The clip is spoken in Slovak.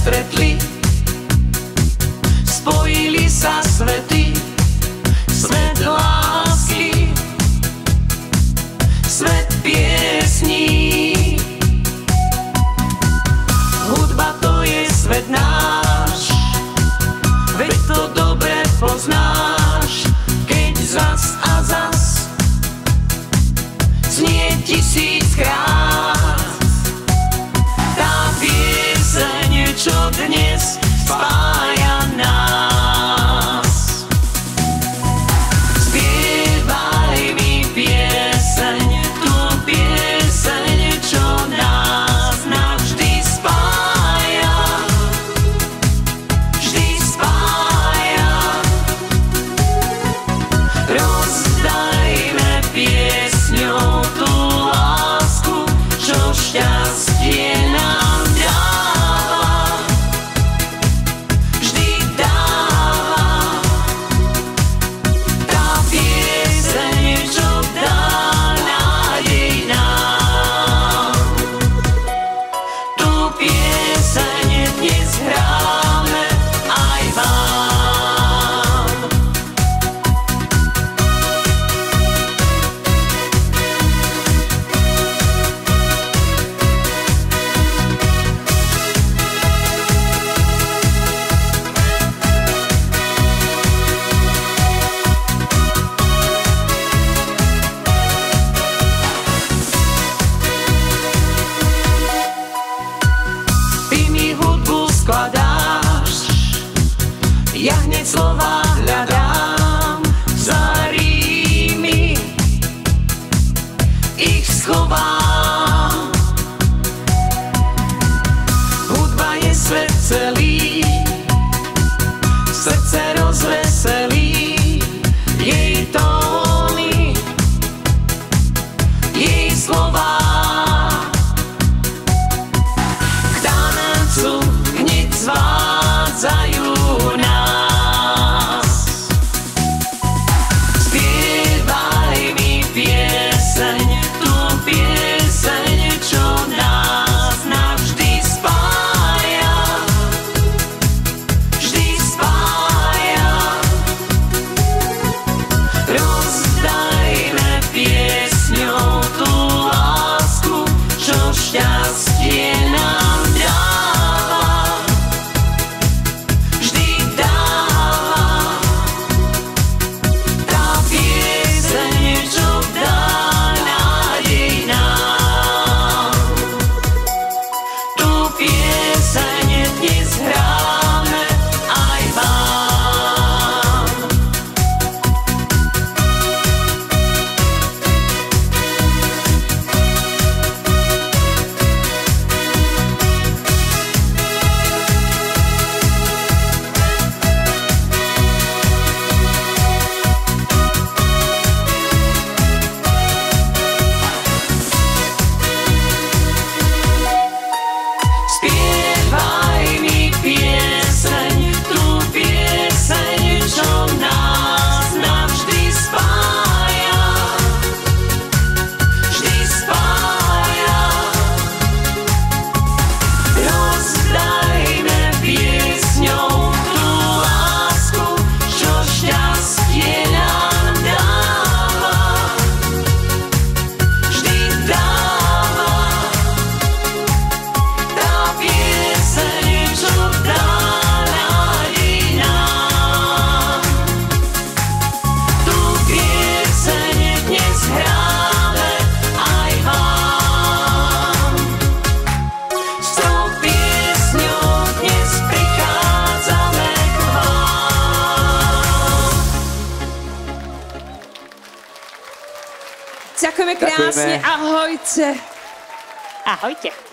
stretli, spojili sa svety. ňou tú lásku, čo šťastie. Ja hneď slova hľadám za rímy, ich schovám. Hudba je svet celý, srdce rozvedá. Ďakujeme krásne. Ďakujeme. Ahojte. Ahojte.